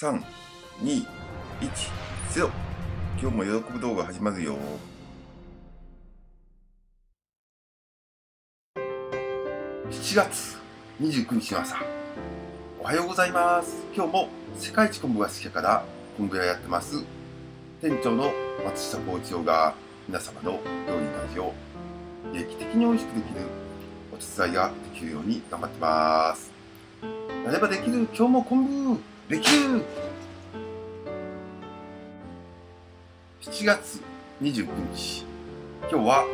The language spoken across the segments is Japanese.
3、2、1、0。今日も喜ぶ動画始まるよ。7月29日の朝。おはようございます。今日も世界一昆布が好きだから昆布屋やってます。店長の松下幸一郎が皆様の料理の味を劇的に美味しくできるお手伝いができるように頑張ってます。やればできる今日も昆布できる7月29日。今日は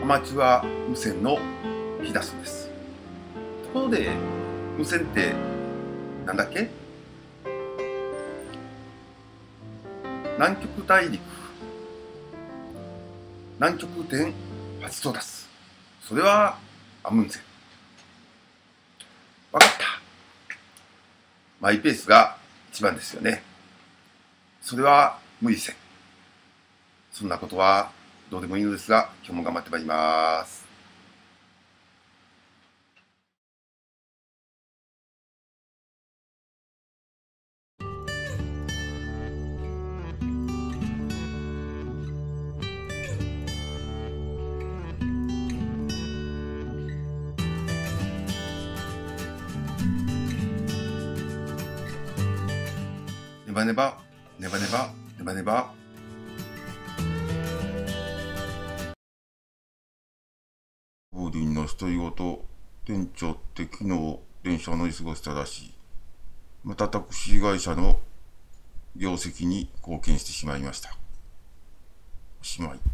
アマチュア無線の日だそうです。ところで無線ってなんだっけ？南極大陸。南極点発到達それはアムン線。わかったマイペースが一番ですよね。それは無理せん。そんなことはどうでもいいのですが、今日も頑張ってまいります。ネバネバ、ネバネバ、ネバネバ。ボーディンの独り言、店長って昨日電車乗り過ごしたらしい。またタクシー会社の業績に貢献してしまいました。おしまい。